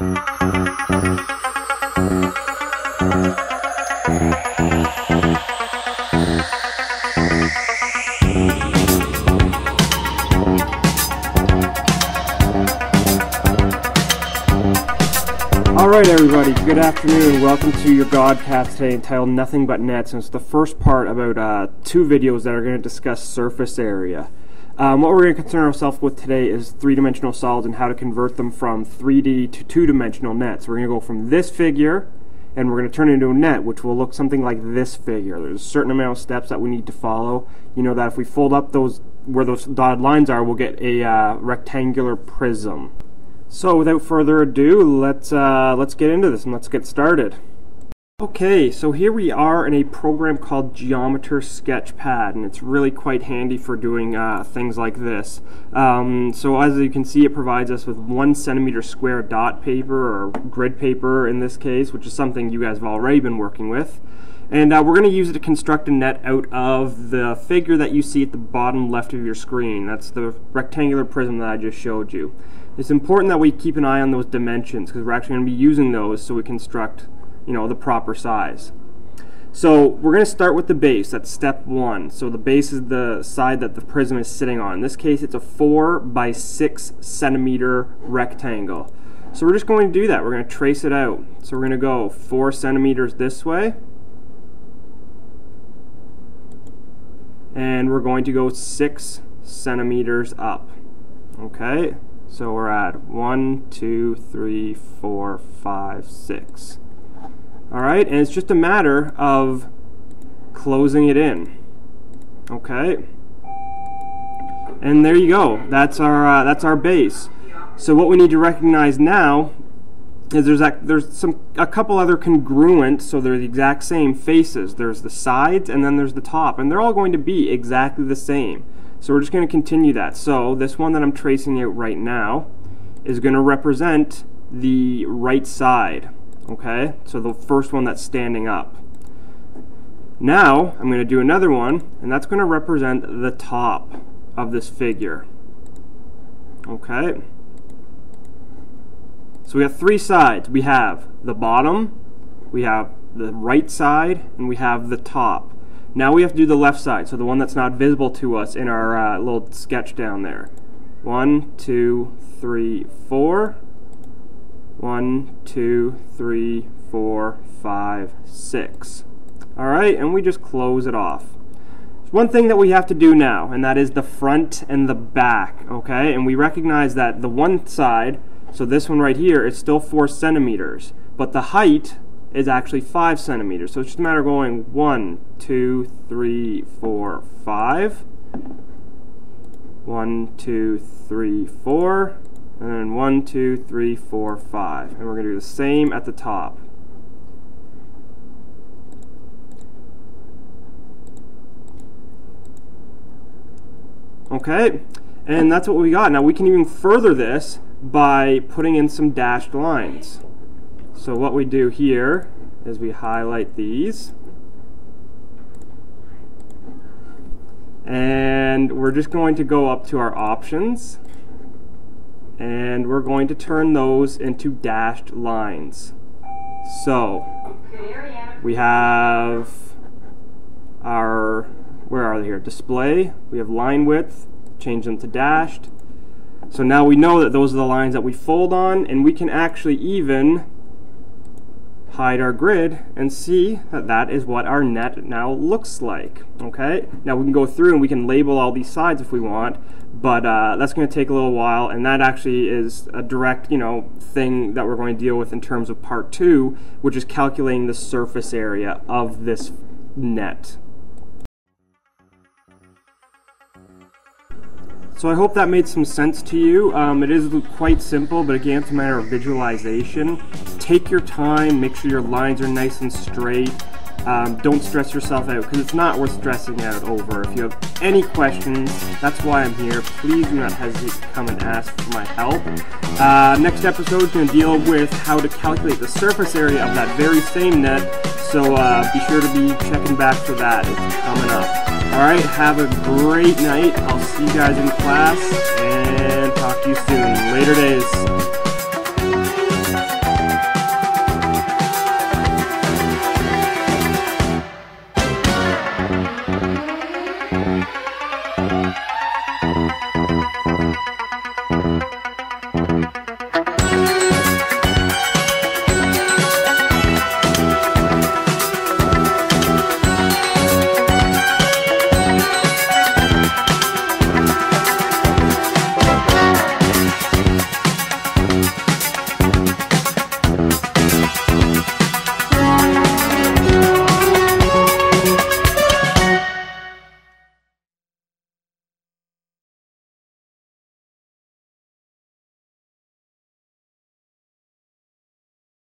Alright everybody, good afternoon. Welcome to your Godcast today entitled Nothing But Nets. And it's the first part about uh, two videos that are going to discuss surface area. Um, what we're going to concern ourselves with today is three-dimensional solids and how to convert them from 3D to two-dimensional nets. We're going to go from this figure and we're going to turn it into a net which will look something like this figure. There's a certain amount of steps that we need to follow. You know that if we fold up those where those dotted lines are, we'll get a uh, rectangular prism. So without further ado, let's uh, let's get into this and let's get started. Okay, so here we are in a program called Geometer Sketchpad, and it's really quite handy for doing uh, things like this. Um, so as you can see, it provides us with one centimeter square dot paper, or grid paper in this case, which is something you guys have already been working with. And uh, we're going to use it to construct a net out of the figure that you see at the bottom left of your screen. That's the rectangular prism that I just showed you. It's important that we keep an eye on those dimensions because we're actually going to be using those so we construct you know, the proper size. So we're going to start with the base. That's step one. So the base is the side that the prism is sitting on. In this case, it's a 4 by 6 centimeter rectangle. So we're just going to do that. We're going to trace it out. So we're going to go 4 centimeters this way. And we're going to go 6 centimeters up. Okay, so we're at one, two, three, four, five, six. All right, and it's just a matter of closing it in. Okay, and there you go. That's our uh, that's our base. So what we need to recognize now is there's that, there's some a couple other congruent, so they're the exact same faces. There's the sides and then there's the top, and they're all going to be exactly the same. So we're just going to continue that. So this one that I'm tracing out right now is going to represent the right side. Okay, so the first one that's standing up. Now I'm going to do another one, and that's going to represent the top of this figure. Okay. So we have three sides. We have the bottom, we have the right side, and we have the top. Now we have to do the left side, so the one that's not visible to us in our uh, little sketch down there. One, two, three, four. One, two, three, four, five, six. All right, and we just close it off. There's one thing that we have to do now, and that is the front and the back, okay? And we recognize that the one side, so this one right here, is still four centimeters, but the height is actually five centimeters. So it's just a matter of going one, two, three, four, five. One, two, three, four. And then one, two, three, four, five. And we're going to do the same at the top. Okay, and that's what we got. Now we can even further this by putting in some dashed lines. So what we do here is we highlight these. And we're just going to go up to our options and we're going to turn those into dashed lines. So we have our, where are they here? Display, we have line width, change them to dashed. So now we know that those are the lines that we fold on and we can actually even hide our grid and see that that is what our net now looks like. Okay, now we can go through and we can label all these sides if we want, but uh, that's going to take a little while, and that actually is a direct, you know, thing that we're going to deal with in terms of part two, which is calculating the surface area of this net. So I hope that made some sense to you. Um, it is quite simple, but again, it's a matter of visualization. Take your time, make sure your lines are nice and straight. Um, don't stress yourself out because it's not worth stressing out over. If you have any questions, that's why I'm here. Please do not hesitate to come and ask for my help. Uh, next episode is going to deal with how to calculate the surface area of that very same net. So uh, be sure to be checking back for that. It's coming up. Alright, have a great night. I'll see you guys in class and talk to you soon. Later days.